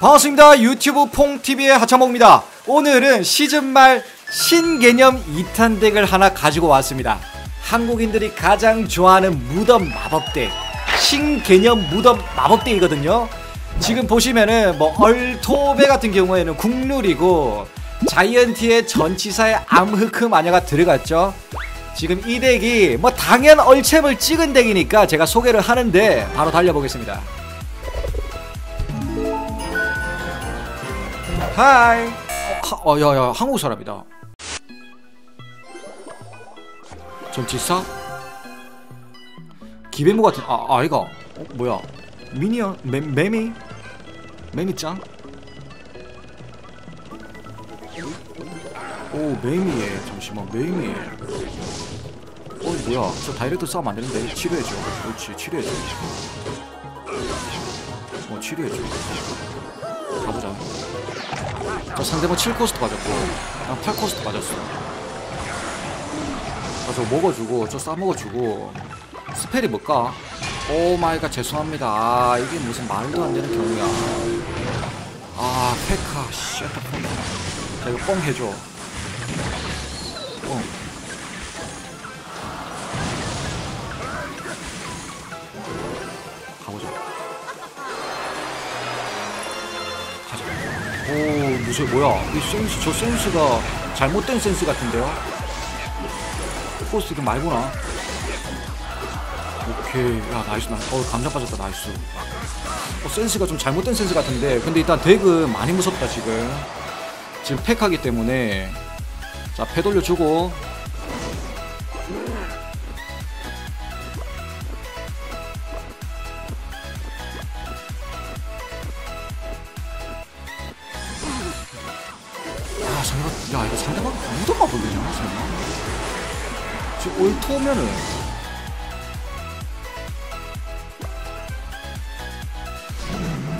반갑습니다. 유튜브 퐁TV의 하창목입니다. 오늘은 시즌 말 신개념 2탄 덱을 하나 가지고 왔습니다. 한국인들이 가장 좋아하는 무덤 마법 덱 신개념 무덤 마법 덱이거든요. 지금 보시면은 뭐 얼토네 같은 경우에는 국룰이고 자이언트에 전법사에 암흑 마녀가 들어갔죠. 지금 이 덱이 뭐 당연 얼챔을 찍은 덱이니까 제가 소개를 하는데 바로 달려보겠습니다. 하이. 어, 어, 야, 야, 한국 사람이다. 전치사? 기배모 같은, 아, 아이가. 어, 뭐야. 미니언, 매, 매미? 매미짱? 오, 매미에. 잠시만, 매미에. 어, 뭐야. 저 다이렉트 싸움 안 되는데. 치료해줘. 그렇지, 치료해줘. 어, 치료해줘. 가보자. 저 상대방 7 cost 맞았고 난 8 cost 맞았어. 아, 저 먹어주고 저 싸먹어주고. spell이 뭘까? oh my god 죄송합니다. 아 이게 무슨 말도 안 되는 경우야. 아 페카 쉣폰. 자 이거 뻥 해줘. 뻥 오 무슨 뭐야. 이 센스 저 센스가 잘못된 센스 같은데요? 포스트 이게 말구나. 오케이. 야 나이스 나이스 어 감자 빠졌다 나이스. 어 센스가 좀 잘못된 센스 같은데 근데 일단 덱은 많이 무섭다 지금. 지금 팩하기 때문에. 자 패 돌려주고 설마 야 이거 상대방 무덤만 볼리냐 설마 지금? 올토 오면은.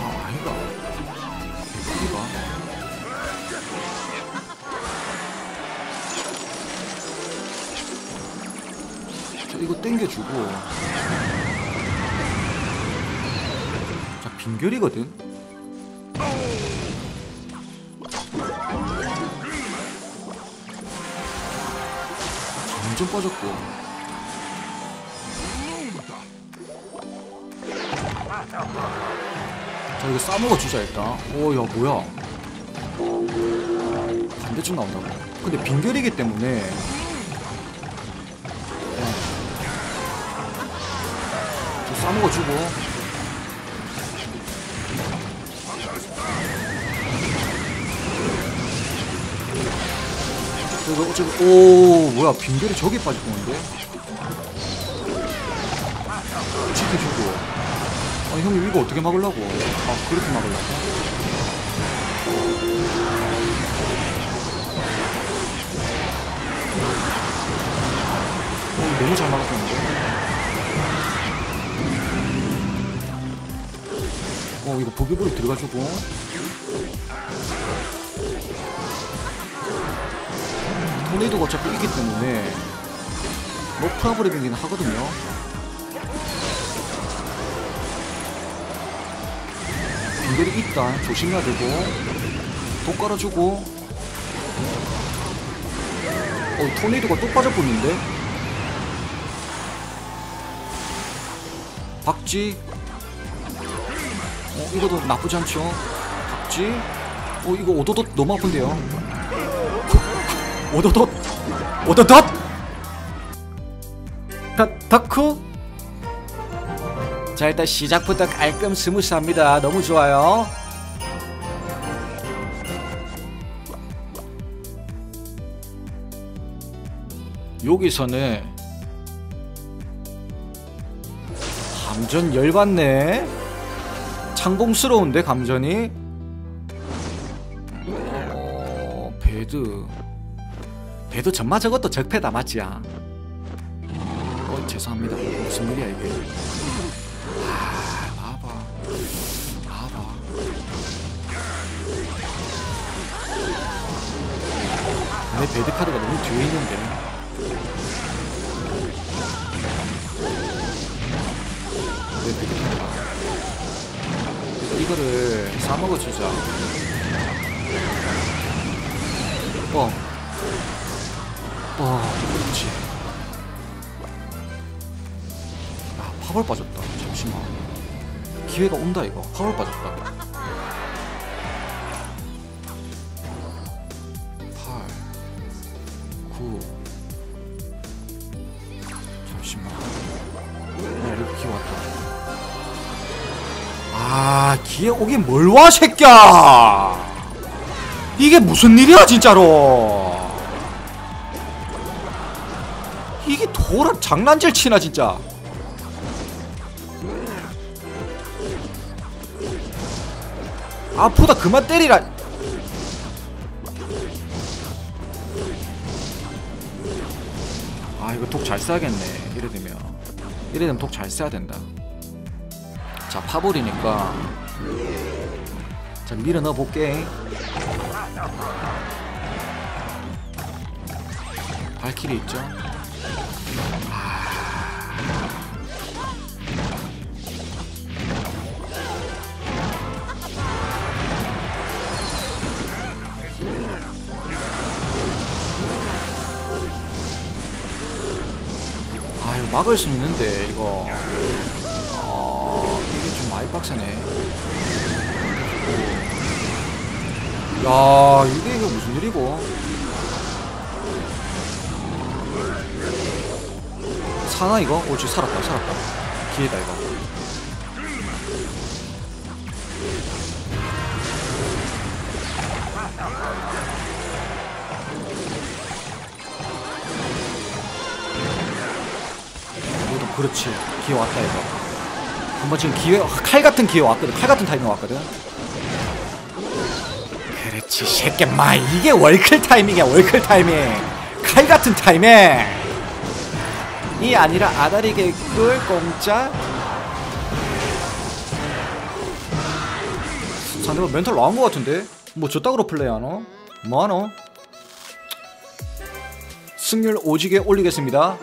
아 아이가. 이가. 자 이거 땡겨주고. 자 빈결이거든 점점 빠졌고. 자 이거 싸먹어 주자 일단 오야 뭐야? 반대쪽 나온다고? 근데 빈결이기 때문에. 저 싸먹어 주고 이거 어차피 오 뭐야 빈결이 저기 뻔한데? 지켜주고 아니 형님 이거 어떻게 막으려고? 아 그렇게 막으려고? 어, 너무 잘 막았겠는데? 어 이거 보기보리 들어가지고 토네이도가 어차피 있기 때문에 뭐 풀어버리긴 하거든요. 빈결이 있다 조심해야 되고 독 깔아주고. 어 토네이도가 또 빠져버리는데? 박쥐. 어 이것도 나쁘지 않죠? 박쥐. 어 이거 오도독 너무 아픈데요 오도독 오도독 다, 덕후 자 일단 시작부터 깔끔 스무스합니다. 너무 좋아요. 여기서는 감전 열받네. 창공스러운데 감전이? 어... 배드 배드 전마 저것도 적패다 맞지야. 어 죄송합니다. 무슨 일이야 이게? 아 봐봐. 봐봐. 내 배드 카드가 너무 뒤에 있는데. 이거를 싸먹어주자. 뻥 어, 그렇지. 아 파벌 빠졌다. 잠시만. 기회가 온다 이거. 파벌 빠졌다. 8 9 잠시만. 어 이거 기회 왔다. 아 기회 오긴 뭘 와 새끼야! 이게 무슨 일이야 진짜로 이게 도라 장난질 치나 진짜. 아프다 그만 때리라. 아 이거 독 잘 써야겠네 이래 되면. 이래 되면 독 잘 써야 된다. 자 파볼이니까. 자 밀어 넣어 볼게. 발키리 있죠 막을 수 있는데 이거. 아 이게 좀 많이 빡세네. 야 이게 이거 무슨 일이고 사나 이거? 옳지 살았다 살았다. 기회다 이거. 모두 그렇지. 기회 왔다 이거. 한번 지금 기회 칼 같은 기회 왔거든. 칼 같은 타이밍 왔거든. 그렇지 새끼. 마 이게 월클 타이밍이야 월클 타이밍. 칼 같은 타이밍 이 아니라 아다리 개꿀 공짜 상대방 멘탈 나온 것 같은데 뭐 저따구로 플레이하노? 뭐하노? 승률 오지게 올리겠습니다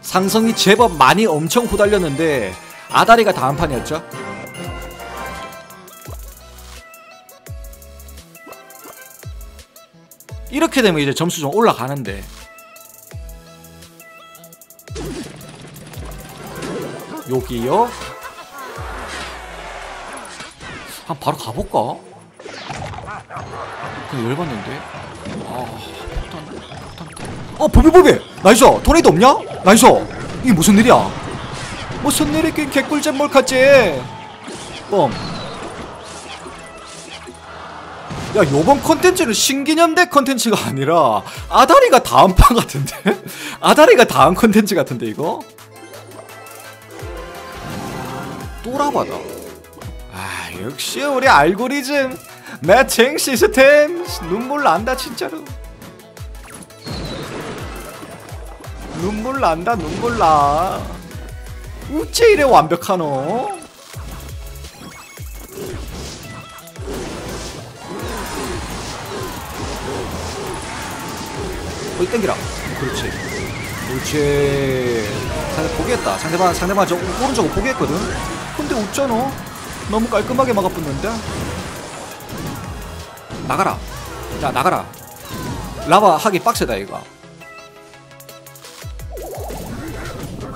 상성이 제법 많이 엄청 후달렸는데 아다리가 다음 판이었죠 이렇게 되면 이제 점수 좀 올라가는데 여기요? 한 바로 가볼까? 그냥 열받는데? 아, 폭탄, 폭탄. 어, 보비 보비! 나이스! 토네이도 없냐? 나이스! 이게 무슨 일이야? 무슨 일이 긴 개꿀잼 몰카지? 뻥. 야, 요번 컨텐츠는 신기념대 컨텐츠가 아니라 아다리가 다음 판 같은데? 아다리가 다음 컨텐츠 같은데, 이거? 또라바다. 아 역시 우리 알고리즘 매칭 시스템 눈물 난다 진짜로. 눈물 난다 눈물 나. 우째 이래 완벽하노? 어이 땡기라. 그렇지. 그렇지. 상대 포기했다. 상대방 상대방 저 오른쪽 포기했거든. 근데 웃잖아. 너무 깔끔하게 막아붙는데. 나가라. 자 나가라. 라바 하기 빡세다 이거.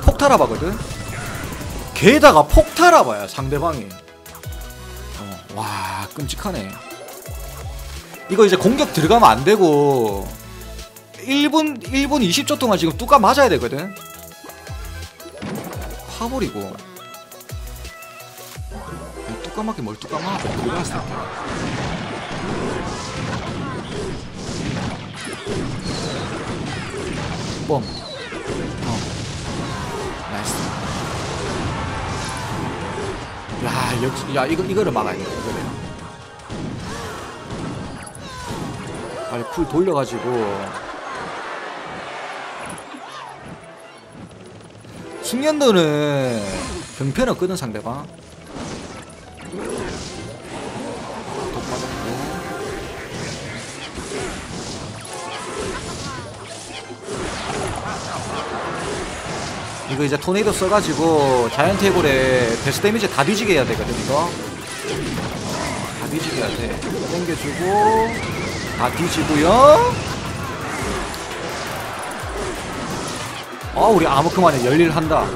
폭타라바거든. 게다가 폭타라바야 상대방이. 어, 와 끔찍하네. 이거 이제 공격 들어가면 안 되고 1분 1분 20초 동안 지금 뚜까 맞아야 되거든. 파버리고 뚜까맣게 뭘 뚜까맣게 들어갔을 때. 뻥. 어. 나이스. 야, 역시, 야, 이거, 이거를 막아야 돼, 이거를. 빨리 쿨 돌려가지고. 숙련도는 경편 없거든, 상대방. 이거 이제 토네이도 써가지고 자이언트 해골에 death damage 다 뒤지게 해야 되거든 이거. 다 뒤집어야 돼. 땡겨주고 다 뒤지고요. 아 우리 아무큼만에 열일한다.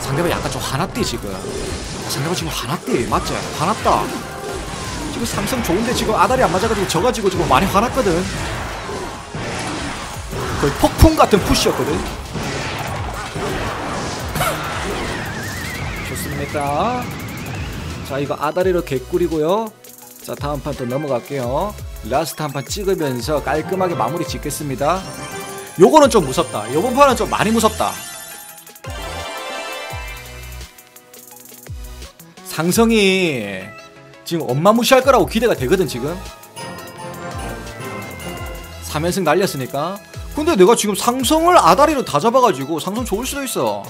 상대방 약간 좀 화났대 지금. 상대방 지금 화났대. 맞지? 화났다. 지금 삼성 좋은데 지금 아다리 안 맞아가지고 져가지고 지금 많이 화났거든. 거의 폭풍 같은 푸시였거든 좋습니다. 자 이거 아다리로 개꿀이고요. 자 다음 판 또 넘어갈게요. last 한 판 찍으면서 깔끔하게 마무리 짓겠습니다. 요거는 좀 무섭다. 요번 판은 좀 많이 무섭다. 상성이 지금 엄마 무시할 거라고 기대가 되거든 지금. 3연승 날렸으니까. 근데 내가 지금 상성을 아다리로 다 잡아가지고 상성 좋을 수도 있어.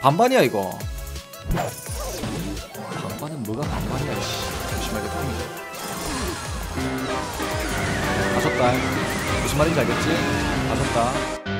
반반이야 이거 반반은 뭐가 씨. 잠시만요 다섯 달. 무슨 말인지 알겠지? 달